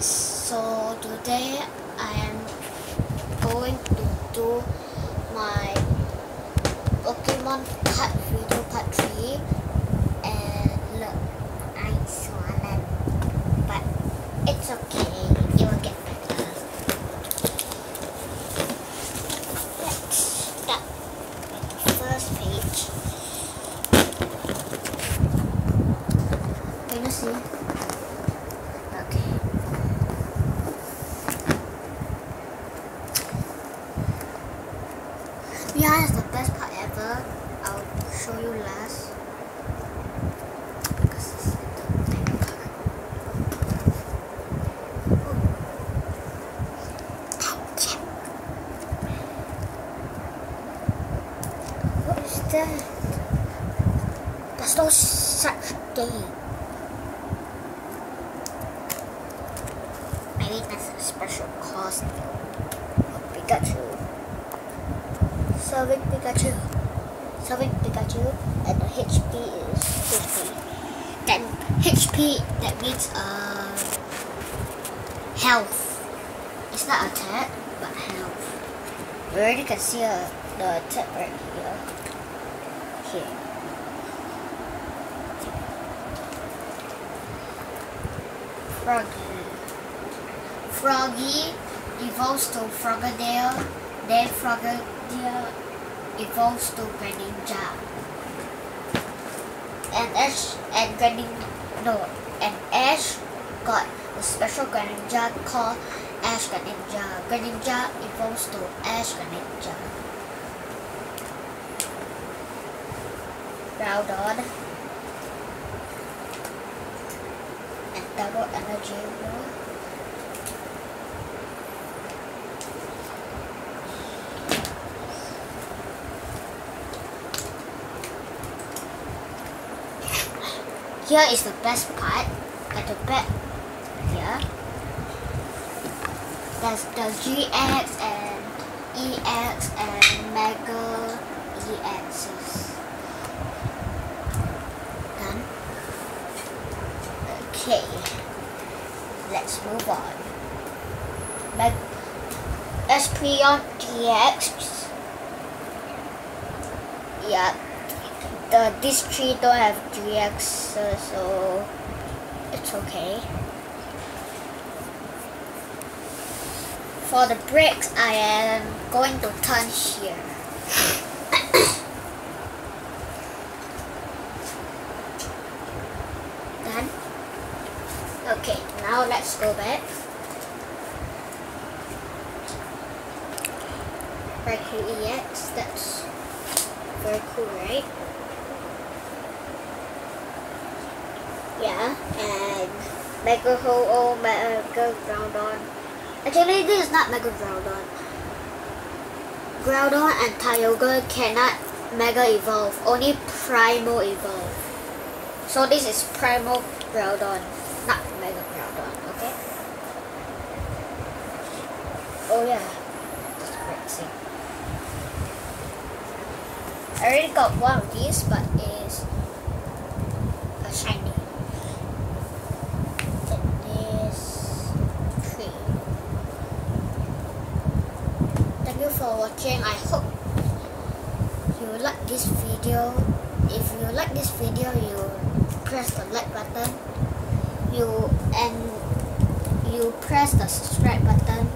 so today I am going to do my Pokemon card video part 3 and look, I'm swollen but it's okay, it will get better. Let's start with the first page. Can you see? Okay. Behind is the best part ever. I'll show you last. What is that? There's no such thing. Maybe that's a special costume of Pikachu. Surfing Pikachu. Surfing Pikachu and the HP is 50. Then HP that means uh health. It's not attack but health. You already can see uh, the attack right here. Here. Froakie. Froakie evolves to Frogadier, then Frogadier evolves to Greninja. And Ash and Grenin no and Ash got a special Greninja called Ash Greninja. Greninja evolves to Ash Greninja. Groudon and double energy roll. Here is the best part. At the back here, there's the GX and EX and Mega EXs. Done. Okay, let's move on. Meg Espeon GX. Yeah, the these three don't have GX, uh, so it's okay. For the brakes, I am going to turn here. Done. Okay, now let's go back. Very cool EX, that's very cool, right? Yeah, and Mega Ho-Oh, Mega Groudon. Actually, this is not Mega Groudon. Groudon and Kyogre cannot Mega Evolve, only Primal Evolve. So this is Primal Groudon, not Mega Groudon, okay? Oh yeah. I already got one of these, but it's a shiny. It is three. Thank you for watching. I hope you like this video. If you like this video, you press the like button. You and you press the subscribe button